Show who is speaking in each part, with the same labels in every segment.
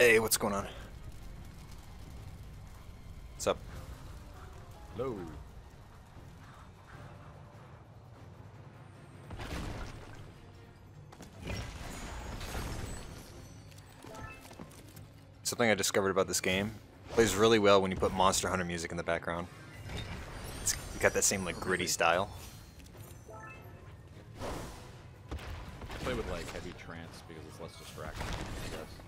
Speaker 1: Hey, what's going on? What's up?
Speaker 2: Hello.
Speaker 1: Something I discovered about this game plays really well when you put Monster Hunter music in the background. It's got that same like gritty style.
Speaker 2: I play with like heavy trance because it's less distracting, I guess.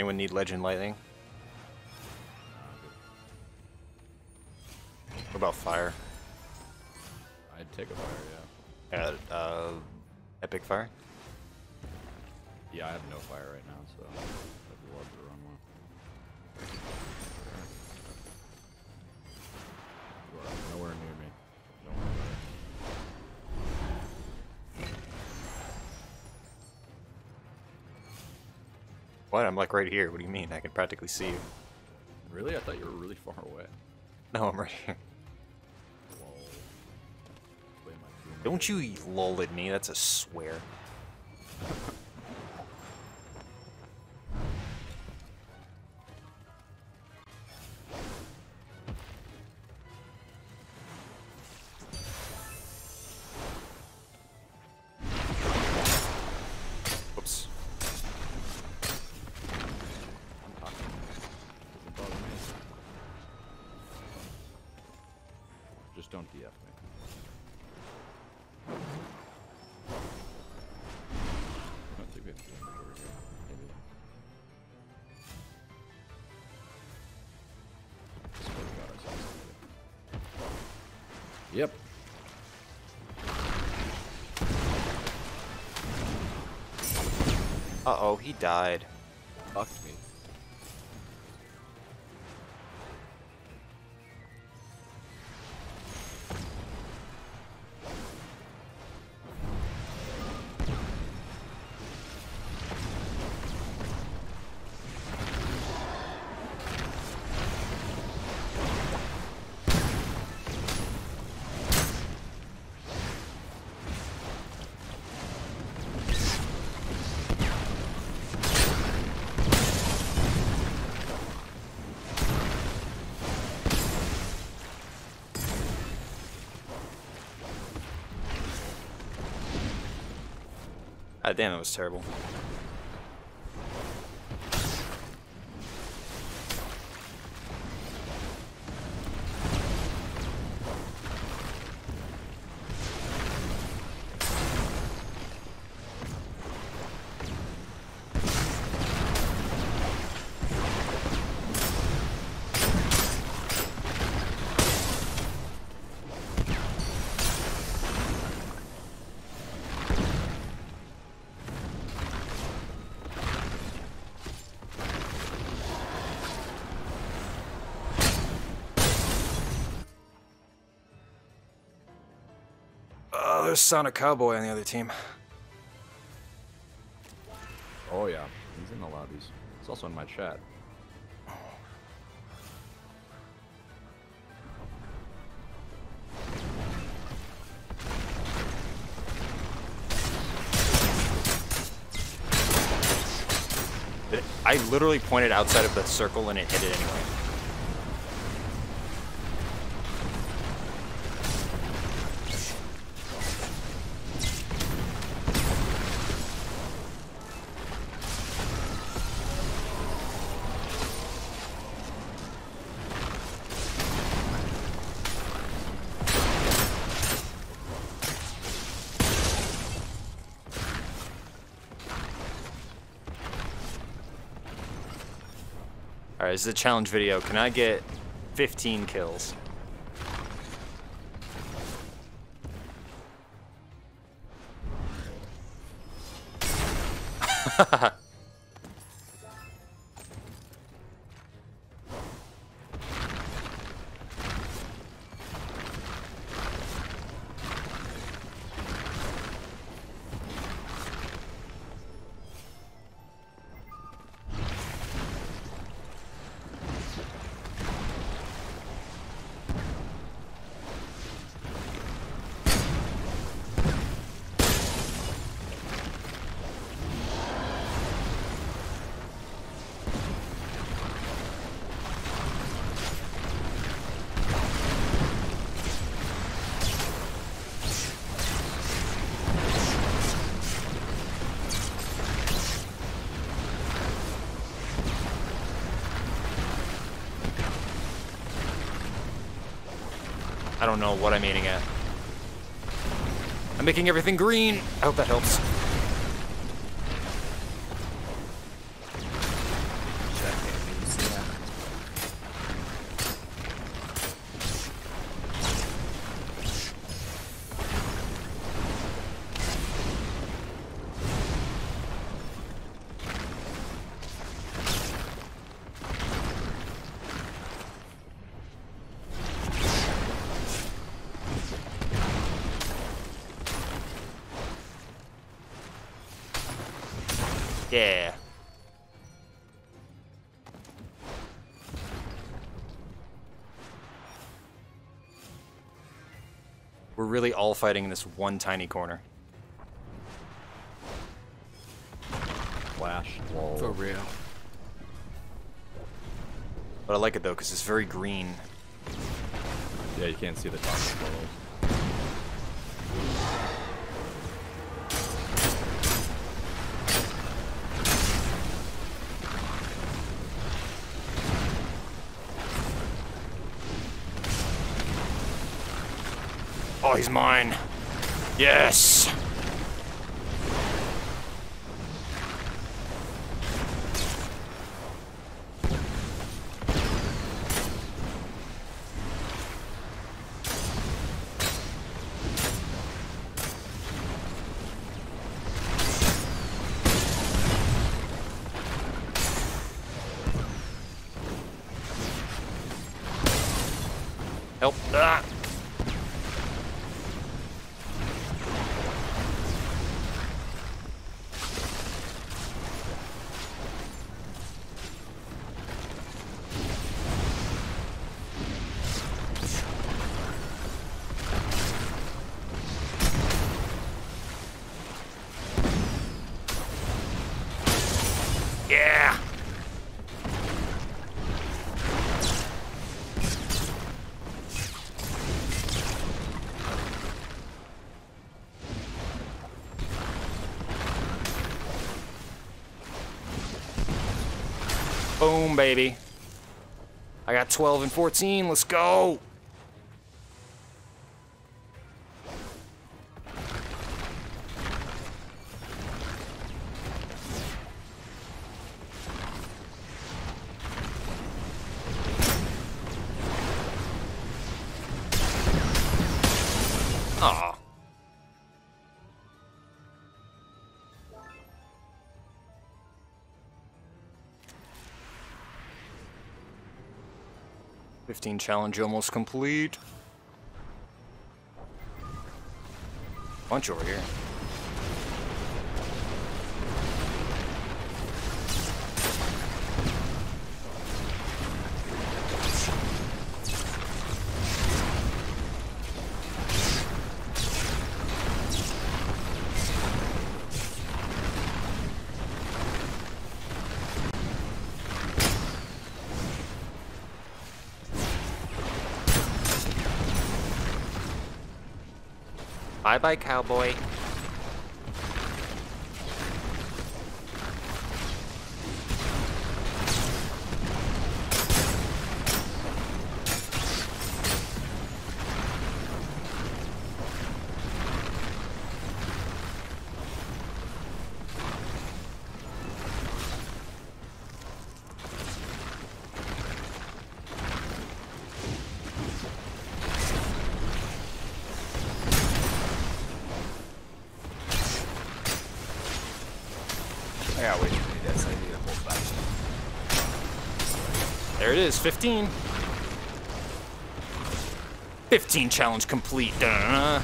Speaker 1: Anyone need Legend Lightning? What about Fire?
Speaker 2: I'd take a fire, yeah.
Speaker 1: Uh, uh, Epic Fire?
Speaker 2: Yeah, I have no fire right now, so I'd love to run one. Are nowhere near
Speaker 1: What? I'm like right here. What do you mean? I can practically see you.
Speaker 2: Really? I thought you were really far away.
Speaker 1: No, I'm right here.
Speaker 2: Play
Speaker 1: Don't you lol at me. That's a swear.
Speaker 2: Just don't DF me. I don't think we have damage over here. Maybe. Swear to God, I saw something. Yep.
Speaker 1: Uh-oh, he died.
Speaker 2: Fucked me.
Speaker 1: Ah, damn, that was terrible. There's Sonic Cowboy on the other team.
Speaker 2: Oh yeah, he's in the lobbies. He's also in my chat.
Speaker 1: I literally pointed outside of the circle and it hit it anyway. Alright, this is a challenge video. Can I get 15 kills? don't know what I'm aiming at. I'm making everything green. I hope that helps. Yeah. We're really all fighting in this one tiny corner.
Speaker 2: Flash. Lol.
Speaker 3: For real.
Speaker 1: But I like it though, because it's very green.
Speaker 2: Yeah, you can't see the top of the
Speaker 1: Oh, he's mine. Yes! Help. Ah! Boom, baby. I got 12 and 14. Let's go. 15 challenge almost complete. Bunch over here. Bye bye, cowboy. There it is, 15. 15 challenge complete. Da-da-da.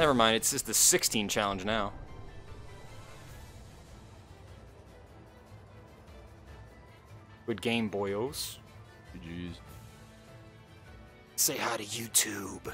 Speaker 1: Never mind, it's just the 16 challenge now. Good game, boyos.
Speaker 2: GG's.
Speaker 1: Say hi to YouTube.